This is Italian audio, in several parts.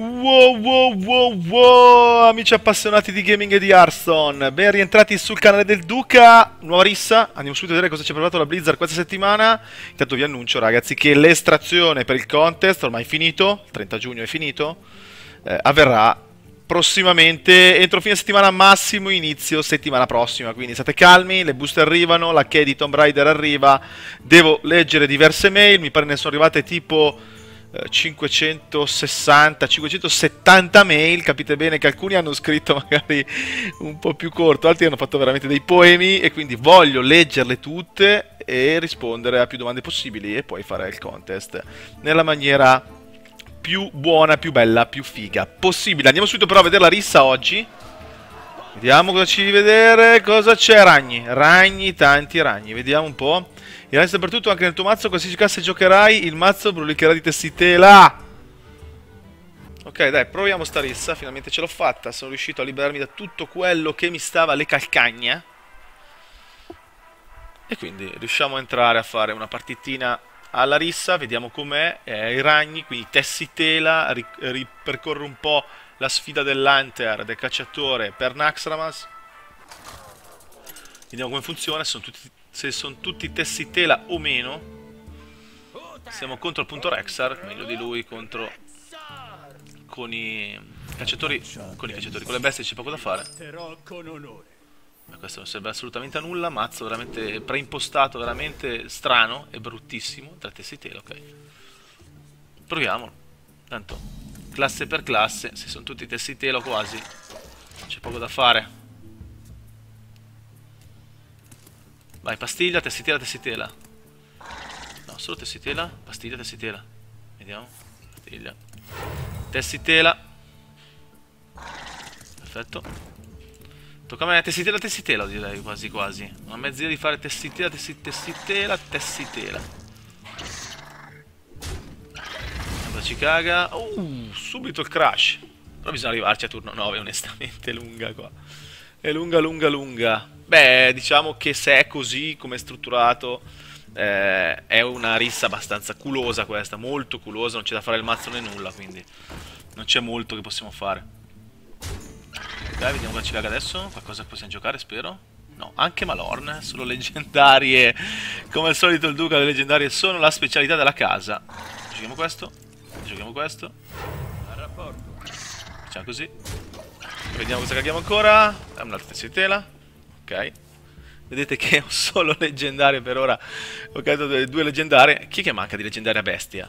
Wow, wow, wow, wow, amici appassionati di gaming e di Hearthstone, ben rientrati sul canale del Duca, nuova rissa, andiamo subito a vedere cosa ci ha preparato la Blizzard questa settimana, intanto vi annuncio ragazzi che l'estrazione per il contest, ormai finito, il 30 giugno è finito, eh, avverrà prossimamente, entro fine settimana massimo, inizio settimana prossima, quindi state calmi, le boost arrivano, la key di Tomb Raider arriva, devo leggere diverse mail, mi pare ne sono arrivate tipo 560, 570 mail, capite bene che alcuni hanno scritto magari un po' più corto, altri hanno fatto veramente dei poemi e quindi voglio leggerle tutte e rispondere a più domande possibili e poi fare il contest nella maniera più buona, più bella, più figa possibile. Andiamo subito però a vedere la rissa oggi. Vediamo cosa ci vedere, cosa c'è ragni, ragni, tanti ragni, vediamo un po'. E anche soprattutto anche nel tuo mazzo, qualsiasi classe giocherai, il mazzo brulicherà di tessitela. Ok, dai, proviamo sta rissa. Finalmente ce l'ho fatta. Sono riuscito a liberarmi da tutto quello che mi stava alle calcagna. E quindi riusciamo a entrare a fare una partitina alla rissa. Vediamo com'è. Eh, I ragni, quindi tessitela. Ripercorro un po' la sfida dell'Hunter, del cacciatore per Naxramas. Vediamo come funziona. Sono tutti se sono tutti tessitela o meno. Siamo contro appunto Rexar, meglio di lui contro con i cacciatori, con i cacciatori, con le bestie c'è poco da fare. Ma questo non serve assolutamente a nulla, mazzo veramente preimpostato, veramente strano e bruttissimo, tra tessitela, ok. Proviamolo. Tanto, classe per classe, se sono tutti tessitela o quasi, c'è poco da fare. Vai, pastiglia, tessitela, tessitela. No, solo tessitela, pastiglia, tessitela. Vediamo. Pastiglia. Tessitela. Perfetto. Tocca a tessitela, tessitela direi quasi quasi. Una mezz'idea di fare tessitela, tessi, tessitela, tessitela. Cosa ci caga? Uh, subito il crash. Però bisogna arrivarci a turno 9, onestamente, è lunga qua. È lunga, lunga, lunga. Beh, diciamo che se è così come è strutturato, eh, è una rissa abbastanza culosa questa, molto culosa, non c'è da fare il mazzo né nulla, quindi non c'è molto che possiamo fare. Ok, vediamo cosa ci caga adesso, qualcosa che possiamo giocare, spero. No, anche Malorn, solo leggendarie. Come al solito il Duca, le leggendarie sono la specialità della casa. Giochiamo questo, giochiamo questo. Facciamo così. Vediamo cosa caghiamo ancora. Un'altra tessitela. Ok. Vedete che ho solo leggendarie per ora. Ho cagato due leggendarie. Chi che manca di leggendaria bestia?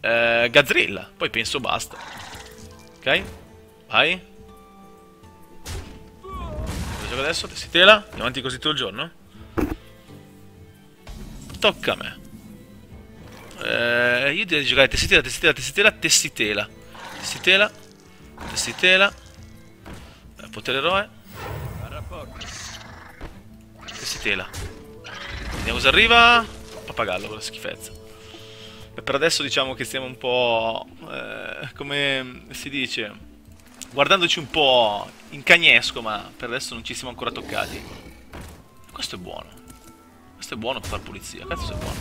Eh, Gazzrilla. Poi penso basta. Ok. Vai. Gioco adesso? Tessitela. Andiamo avanti così tutto il giorno? Tocca a me. Eh, io direi di giocare tessitela, tessitela, tessitela, tessitela. Tessitela. Tessitela. Eh, potere eroe. tela. Vediamo cosa arriva. Pappagallo, quella schifezza. E per adesso diciamo che stiamo un po'... Eh, come si dice? Guardandoci un po' in cagnesco, ma per adesso non ci siamo ancora toccati. Questo è buono. Questo è buono per far pulizia. Cazzo è buono.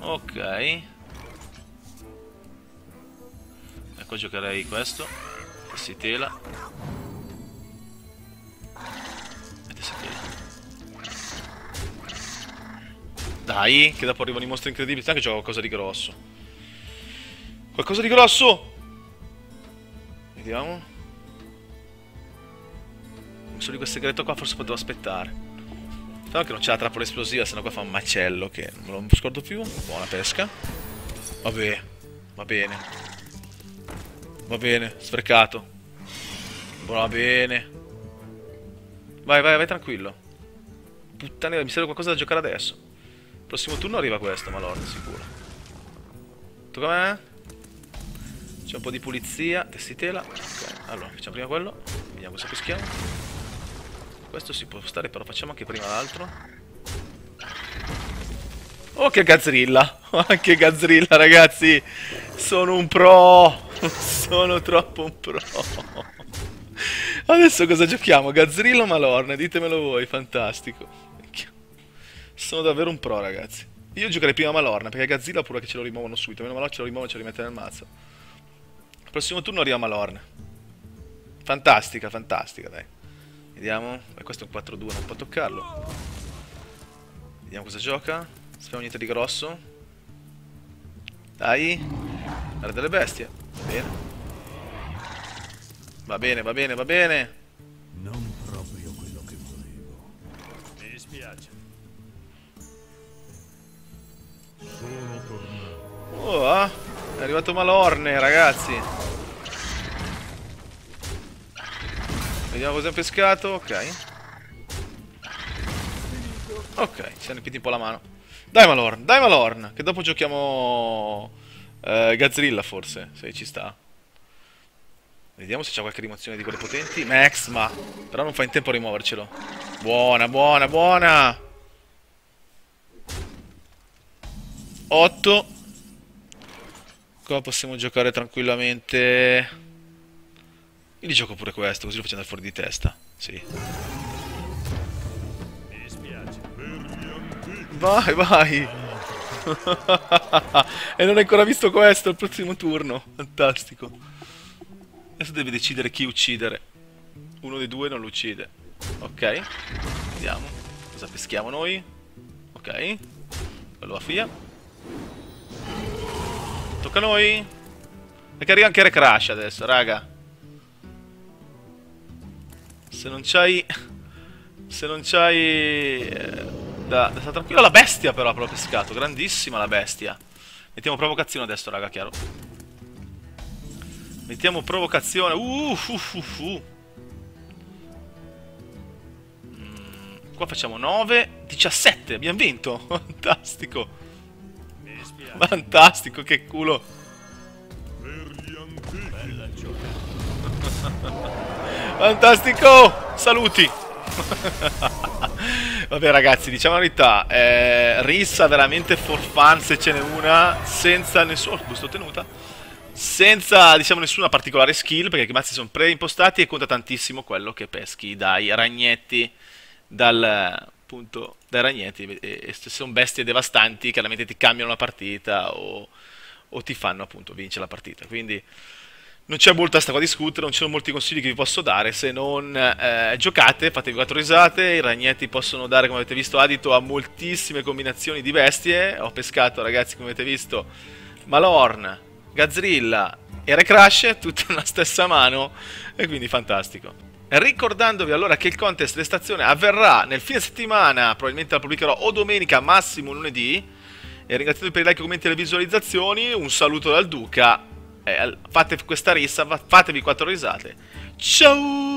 Ok. Ecco giocherei questo. Si tela. Dai, che dopo arrivano i mostri incredibili. Anche c'è qualcosa di grosso. Qualcosa di grosso! Vediamo. Solo di quel segreto qua forse potevo aspettare. Spero che non c'è la trappola esplosiva, sennò qua fa un macello che non lo scordo più. Buona pesca. Vabbè, va bene. Va bene, sprecato. Va bene. Vai, vai, vai tranquillo. Puttana, mi serve qualcosa da giocare adesso. Prossimo turno arriva questo, Malord, sicuro. Tocca a me. C'è un po' di pulizia, tessitela. Ok, allora, facciamo prima quello. Vediamo cosa peschiamo. Questo si può stare, però facciamo anche prima l'altro. Oh, che gazzrilla! Anche gazzrilla, ragazzi! Sono un pro! Sono troppo un pro! Adesso cosa giochiamo? Gazzrilla o Malorne? Ditemelo voi, fantastico. Sono davvero un pro, ragazzi. Io giocherei prima Malorna, perché Gazzilla oppure che ce lo rimuovono subito. Meno male ce lo rimuovono e ce lo rimette nel mazzo. Prossimo turno arriva Malorna. Fantastica, fantastica, dai. Vediamo. E questo è un 4-2, non può toccarlo. Vediamo cosa gioca. Speriamo niente di grosso. Dai. Guarda delle bestie. Bene. Va bene, va bene, va bene. Non proprio quello che volevo. Mi dispiace. Sono tornato. Oh, ah, è arrivato Malorne, ragazzi. Vediamo cosa ha pescato. Ok. Ok, ci hanno riempiti un po' la mano. Dai Malorn, dai Malorn, che dopo giochiamo eh, Gazzrilla forse, se ci sta. Vediamo se c'è qualche rimozione di quelle potenti. Max, ma... Però non fa in tempo a rimuovercelo. Buona, buona, buona. 8. Qua possiamo giocare tranquillamente. Io li gioco pure questo, così lo faccio andare fuori di testa. Sì. Gli. Vai, vai. e non hai ancora visto questo, il prossimo turno. Fantastico. Adesso devi decidere chi uccidere. Uno dei due non lo uccide. Ok. Vediamo. Cosa peschiamo noi? Ok. Quello va via. Tocca a noi. Perché arriva anche Recrash adesso, raga. Se non c'hai... Se non c'hai... eh, Da, da stare tranquillo. La bestia però però pescato. Grandissima la bestia. Mettiamo provocazione adesso, raga, chiaro. Mettiamo provocazione. Uh, uh, uh, uh. Mm, qua facciamo 9, 17. Abbiamo vinto. Fantastico. Fantastico, che culo. Per gli antichi. Bella giocata. Fantastico. Saluti. Vabbè ragazzi, diciamo la verità, eh, Rissa veramente for fun se ce n'è una, senza nessuno, busto tenuta, senza diciamo nessuna particolare skill, perché i mazzi sono preimpostati e conta tantissimo quello che peschi dai ragnetti, dal, appunto, dai ragnetti, e, e se sono bestie devastanti, chiaramente ti cambiano la partita o, o ti fanno appunto vincere la partita, quindi... Non c'è molta sta qua a discutere, non ci sono molti consigli che vi posso dare se non eh, giocate, fatevi quattro risate, i ragnetti possono dare, come avete visto, adito a moltissime combinazioni di bestie. Ho pescato, ragazzi, come avete visto, Malorn, Gazzrilla e Recrash, tutte nella stessa mano, e quindi fantastico. Ricordandovi allora che il contest d'estazione avverrà nel fine settimana, probabilmente la pubblicherò o domenica, massimo lunedì, e ringraziandovi per i like, commenti e le visualizzazioni, un saluto dal Duca, eh, fate questa rissa, fatevi quattro risate. Ciao!